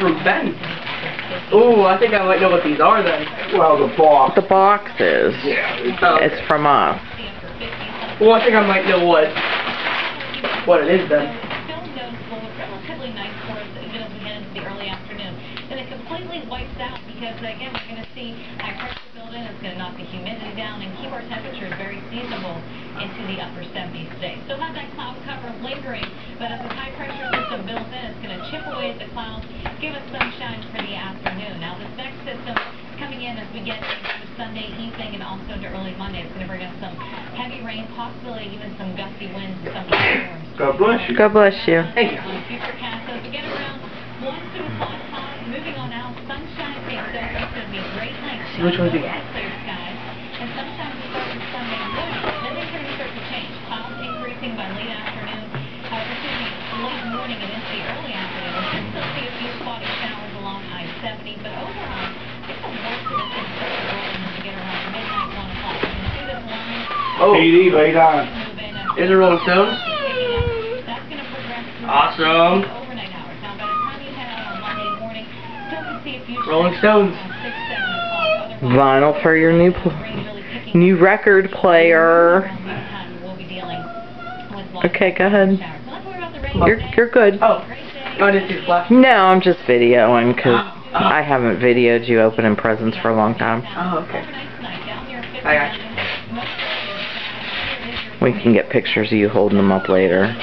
Ben. Ooh, I think I might know what these are then. Well, the box. The box is. Yeah. it's- Oh, It's from us. Well, I think I might know what what it is then. Still noticeable, relatively nice for us even as we head into the early afternoon. Then it completely wipes out because again we're going to see high pressure build in. It's going to knock the humidity down and keep our temperatures very seasonable into the upper 70s today. Still have that cloud cover lingering, but as the high pressure system builds in, it's going to chip away at the clouds, give us sunshine for the afternoon. Now this next system coming in as we get into Sunday evening and also into early Monday. It's going to bring us some heavy rain, possibly even some gusty winds and some storms. God bless you. God bless you. Thank you. See which ones you Clear get. skies. And sunshine will start with Sunday morning. Then they're going to start to change. Increasing by late afternoon. Excuse me, late morning the early afternoon. We'll still see a few spotty showers along I-70, but overall, I think the worst of it's going to start to roll in as we get around midnight, 1 o'clock. You can see this line Oh, PD, lay on. move is it Rolling Stones? that's going to progress through Awesome. the overnight hours. Now, by the time you head out on Monday morning, still can see a few Rolling Stones. around 6, 7 o'clock. Otherwise, Vinyl for your new pl- rain really picking new record player. Around this time, we'll be dealing with large Okay, go ahead. showers. So that's what we're about to rain You're you're good. Oh, oh, I didn't flash. No, I'm just videoing because ah, ah. I haven't videoed you opening presents for a long time. Oh, okay. Overnight tonight, down near I got you. 59. Most areas, We can get pictures of you holding them up later.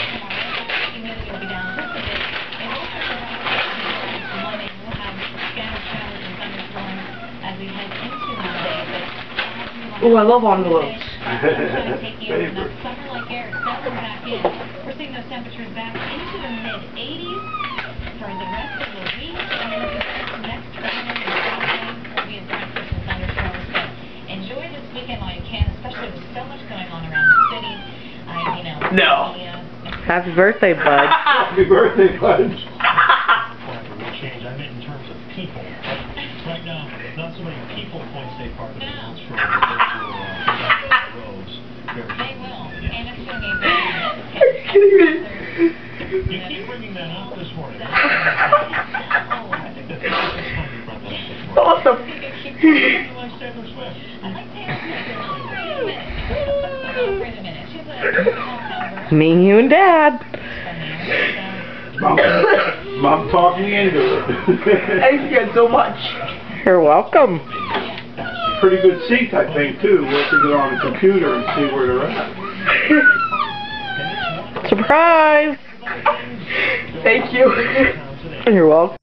Is settling back in. We're those temperatures back into the mid-80s for the rest of the week. And then as we start the next Friday and Saturday, we'll be in practice with thunderstorms. So enjoy this weekend while you can, especially with so much going on around the city. I, you know, No. Happy birthday, bud. Happy birthday, Budge. Forever will change. I meant in terms of people. Right now, not so many people Point State Park, No. Awesome. You like Taylor Swift? I like Taylor Swift. I'll bring it in a minute. I'll bring it in a minute. She's a small number Me, you, and Dad. from there. So, Mom, Mom talked me into it. Thank you so much. You're welcome. Pretty good seats, I think, too. Once you get on the computer and see where they're at. Surprise. Thank you. You're welcome.